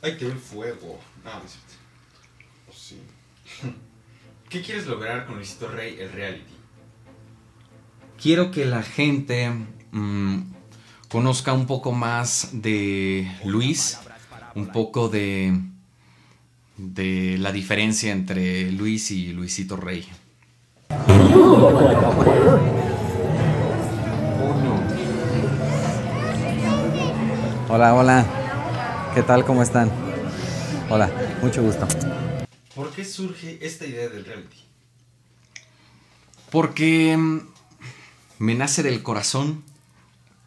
Ay, que el fuego. Ah, no es cierto. Oh, sí. ¿Qué quieres lograr con Luisito Rey, el reality? Quiero que la gente mm, conozca un poco más de Luis, un poco de, de la diferencia entre Luis y Luisito Rey. Hola, hola. ¿Qué tal? ¿Cómo están? Hola, mucho gusto. ¿Por qué surge esta idea del reality? Porque mm, me nace del corazón.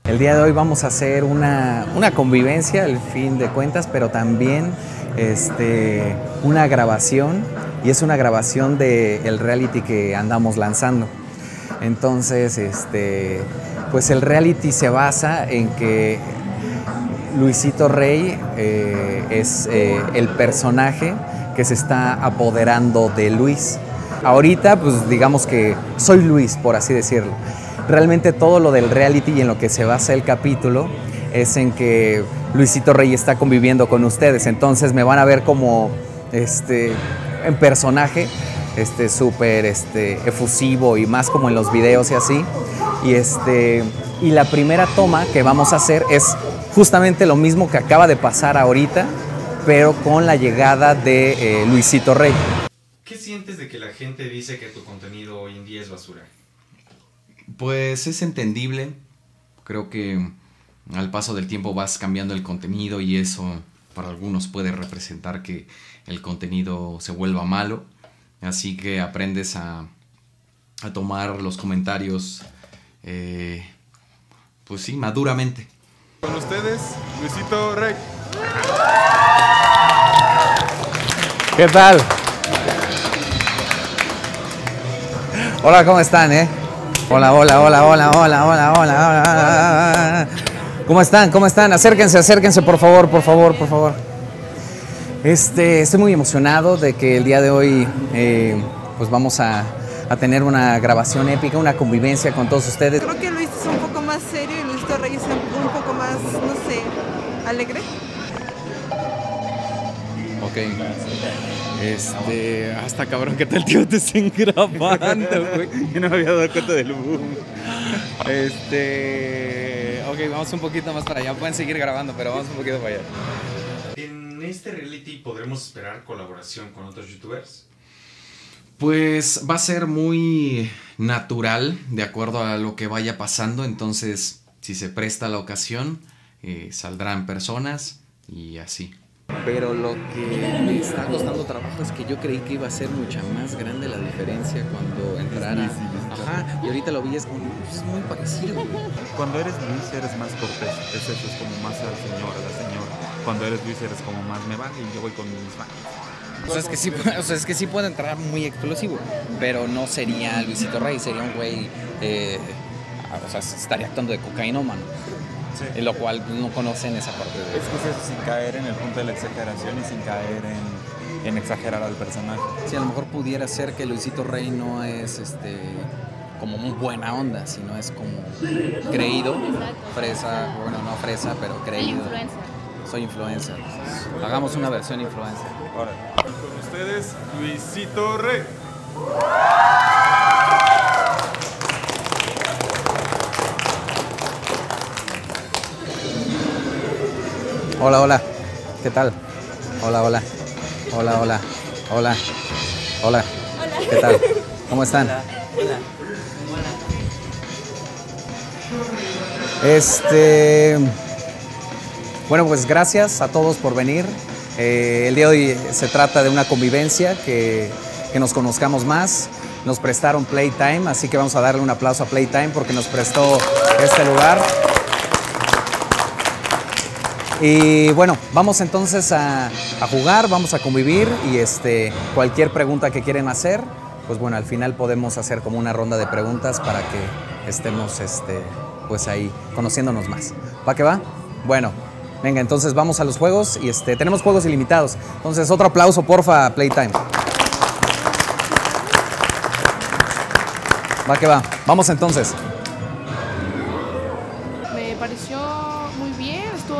El día de hoy vamos a hacer una, una convivencia, al fin de cuentas, pero también este, una grabación, y es una grabación del reality que andamos lanzando. Entonces, este, pues el reality se basa en que Luisito Rey eh, es eh, el personaje que se está apoderando de Luis. Ahorita, pues digamos que soy Luis, por así decirlo. Realmente todo lo del reality y en lo que se basa el capítulo es en que Luisito Rey está conviviendo con ustedes. Entonces me van a ver como este, en personaje, este súper este, efusivo y más como en los videos y así. Y, este, y la primera toma que vamos a hacer es justamente lo mismo que acaba de pasar ahorita, pero con la llegada de eh, Luisito Rey. ¿Qué sientes de que la gente dice que tu contenido hoy en día es basura? Pues es entendible. Creo que al paso del tiempo vas cambiando el contenido y eso para algunos puede representar que el contenido se vuelva malo. Así que aprendes a, a tomar los comentarios, eh, pues sí, maduramente. Con ustedes, Luisito Rey. ¿Qué tal? Hola, ¿cómo están, eh? Hola, hola, hola, hola, hola, hola, hola, hola. ¿Cómo están? ¿Cómo están? Acérquense, acérquense, por favor, por favor, por favor. Este, estoy muy emocionado de que el día de hoy, eh, pues vamos a, a tener una grabación épica, una convivencia con todos ustedes. Creo que Luis es un poco más serio y alegre. Ok. Este, hasta cabrón que tal tío te estén grabando, güey. Yo no me había dado cuenta del boom. Este, ok, vamos un poquito más para allá. Pueden seguir grabando, pero vamos un poquito para allá. ¿En este reality podremos esperar colaboración con otros youtubers? Pues va a ser muy natural de acuerdo a lo que vaya pasando. Entonces, si se presta la ocasión, eh, saldrán personas y así. Pero lo que me está costando trabajo es que yo creí que iba a ser mucha más grande la diferencia cuando entrara. Ajá, y ahorita lo vi es como, es muy parecido. Cuando eres Luis eres más cortés, es eso, es como más al señor, a la señora. Cuando eres Luis eres como más me vale y yo voy con mis fans. O sea, es que sí, o sea, es que sí puede entrar muy explosivo, pero no sería Luisito Rey, sería un güey, eh, o sea, estaría actuando de cocainómano, en lo cual no conocen esa parte de Es que es eso, sin caer en el punto de la exageración y sin caer en, en exagerar al personaje. Sí, a lo mejor pudiera ser que Luisito Rey no es este como muy buena onda, sino es como creído, fresa, bueno, no fresa, pero creído. Soy influencer. Hagamos una versión influencer. Ahora, Con ustedes, Luisito Rey. Hola, hola. ¿Qué tal? Hola, hola. Hola, hola. Hola. Hola. ¿Qué tal? ¿Cómo están? Este. Bueno, pues gracias a todos por venir. Eh, el día de hoy se trata de una convivencia, que, que nos conozcamos más. Nos prestaron Playtime, así que vamos a darle un aplauso a Playtime porque nos prestó este lugar. Y bueno, vamos entonces a, jugar, vamos a convivir y este, cualquier pregunta que quieren hacer, pues bueno, al final podemos hacer como una ronda de preguntas para que estemos este, pues ahí conociéndonos más. ¿Va que va? Bueno, venga, entonces vamos a los juegos y este, tenemos juegos ilimitados. Entonces, otro aplauso, porfa, Playtime. Va que va. Vamos entonces.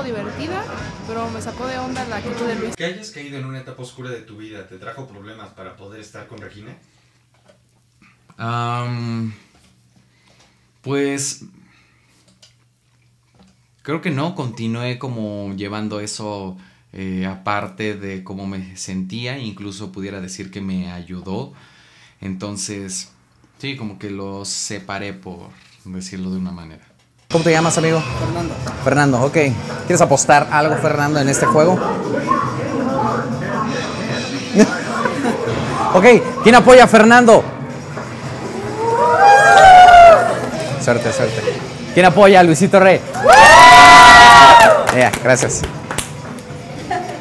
Estuvo divertida, pero me sacó de onda la actitud de Luis. Que hayas caído en una etapa oscura de tu vida te trajo problemas para poder estar con Regina. Am, pues creo que no, continué como llevando eso eh, aparte de cómo me sentía, incluso pudiera decir que me ayudó. Entonces, sí, como que lo separé por decirlo de una manera. ¿Cómo te llamas, amigo? Fernando. Fernando, ok. ¿Quieres apostar algo, Fernando, en este juego? ok, ¿quién apoya a Fernando? Suerte, suerte. ¿Quién apoya a Luisito Rey? Ya, gracias.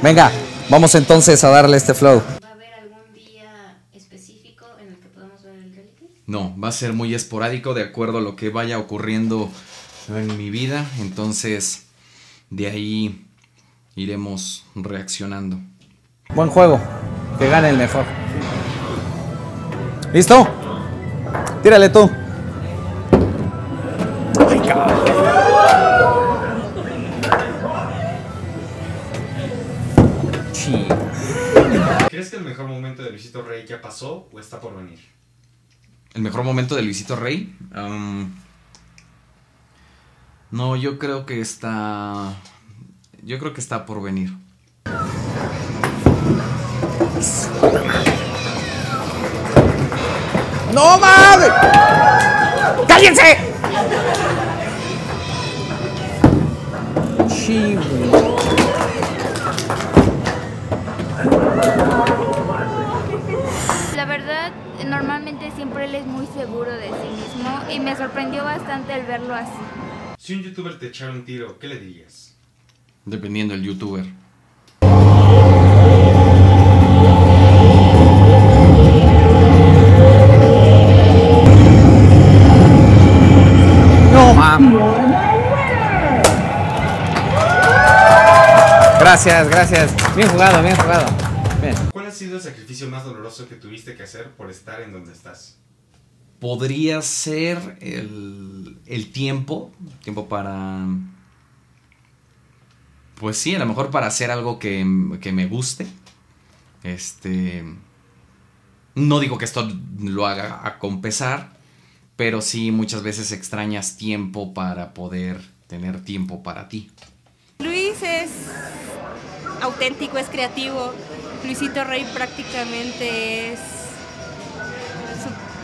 Venga, vamos entonces a darle este flow. ¿Va a haber algún día específico en el que podamos ver el reality? No, va a ser muy esporádico de acuerdo a lo que vaya ocurriendo en mi vida. Entonces, de ahí iremos reaccionando. Buen juego. Que gane el mejor. ¿Listo? Tírale tú. Ay. ¿Crees que el mejor momento de Luisito Rey ya pasó o está por venir? El mejor momento de Luisito Rey. am, no, yo creo que está. Yo creo que está por venir. ¡No mames! ¡Cállense! Chi, güey. La verdad, normalmente siempre él es muy seguro de sí mismo y me sorprendió bastante el verlo así. Si un youtuber te echara un tiro, ¿qué le dirías? Dependiendo del youtuber. No mames. Gracias, gracias. Bien jugado, bien jugado. Bien. ¿Cuál ha sido el sacrificio más doloroso que tuviste que hacer por estar en donde estás? Podría ser el, el tiempo. Tiempo para. Pues sí, a lo mejor para hacer algo que, que me guste. Este. No digo que esto lo haga a con pesar, pero sí muchas veces extrañas tiempo para poder tener tiempo para ti. Luis es auténtico, es creativo. Luisito Rey prácticamente es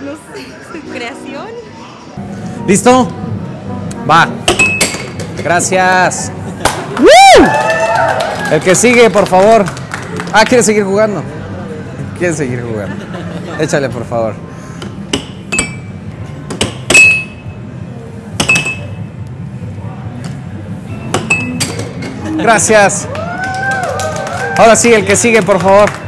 no sé, su creación. ¿Listo? Va. Gracias. El que sigue, por favor. Ah, ¿quiere seguir jugando? Quiere seguir jugando. Échale, por favor. Gracias. Ahora sí, el que sigue, por favor.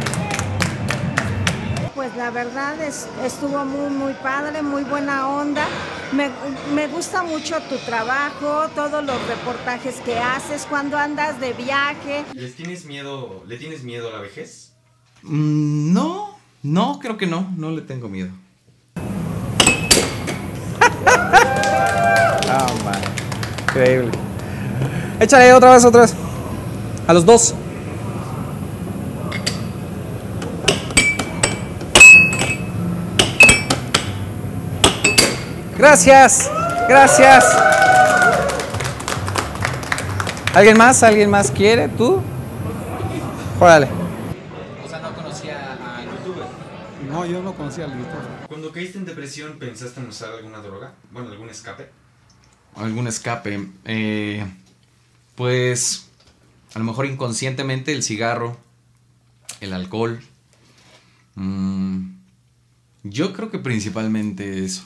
Verdad es- estuvo muy, muy padre, muy buena onda. Me, me gusta mucho tu trabajo, todos los reportajes que haces cuando andas de viaje. ¿Les tienes miedo, ¿Le tienes miedo a la vejez? Mm, no, no, creo que no. No le tengo miedo. Ah, man. Increíble. Échale otra vez, otra vez. A los dos. Gracias. Gracias. ¿Alguien más? ¿Alguien más quiere? ¿Tú? Órale. O sea, no conocía al youtuber. No, yo no conocía al youtuber. Cuando caíste en depresión, ¿pensaste en usar alguna droga? Bueno, algún escape. algún escape. Eh, pues a lo mejor inconscientemente el cigarro, el alcohol. Mm, yo creo que principalmente eso.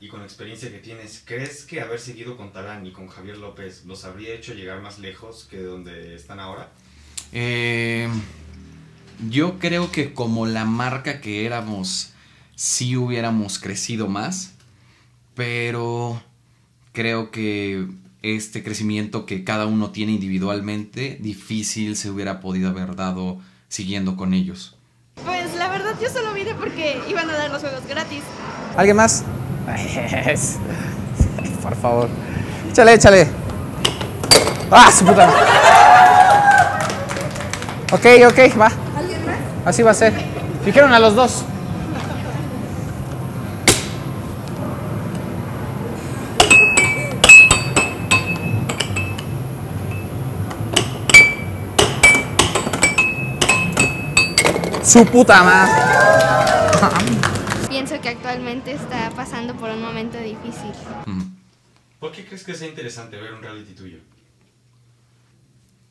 Y con la experiencia que tienes, ¿crees que haber seguido con Talán y con Javier López los habría hecho llegar más lejos que donde están ahora? Eh, yo creo que como la marca que éramos, sí hubiéramos crecido más, pero creo que este crecimiento que cada uno tiene individualmente, difícil se hubiera podido haber dado siguiendo con ellos. Pues la verdad yo solo vine porque iban a dar los juegos gratis. ¿Alguien más? Por favor. Échale, échale. ¡Ah, su puta! Ok, ok, va. Así va a ser. Dijeron a los dos. Su puta madre. Actualmente está pasando por un momento difícil. ¿Por qué crees que sea interesante ver un reality tuyo?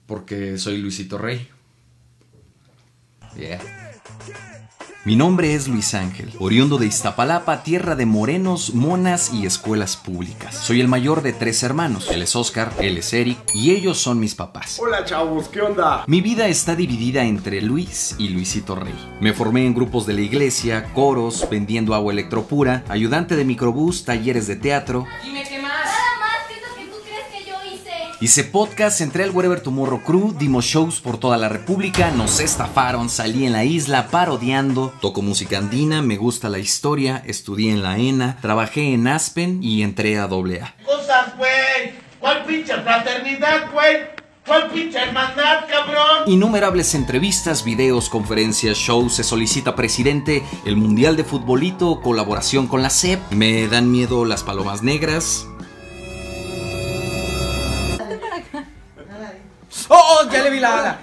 Porque soy Luisito Rey. Yeah. Mi nombre es Luis Ángel, oriundo de Iztapalapa, tierra de morenos, monas y escuelas públicas. Soy el mayor de tres hermanos. Él es Oscar, él es Eric y ellos son mis papás. Hola chavos, ¿qué onda? Mi vida está dividida entre Luis y Luisito Rey. Me formé en grupos de la iglesia, coros, vendiendo agua electropura, ayudante de microbús, talleres de teatro. Dime más. Nada más, ¿qué es lo que tú crees que yo hice? Podcast, entré al Wherever Tomorrow Crew, dimos shows por toda la república, nos estafaron, salí en la isla parodiando, toco música andina, me gusta la historia, estudié en la ENA, trabajé en Aspen y entré a AA. Cosas, güey. ¿Cuál pinche fraternidad, güey? ¿Cuál pinche hermandad, cabrón? Innumerables entrevistas, videos, conferencias, shows, se solicita presidente, el Mundial de Futbolito, colaboración con la CEP, me dan miedo las palomas negras. Ya le vi la bala.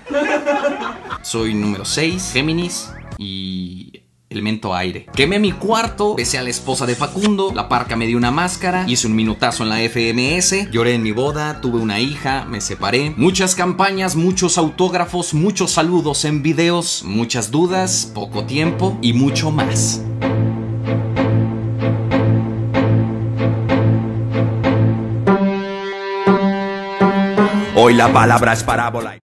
Soy número 6, Géminis y elemento aire. Quemé mi cuarto, besé a la esposa de Facundo, la parca me dio una máscara, hice un minutazo en la FMS, lloré en mi boda, tuve una hija, me separé. Muchas campañas, muchos autógrafos, muchos saludos en videos, muchas dudas, poco tiempo y mucho más. Hoy la palabra es parábola.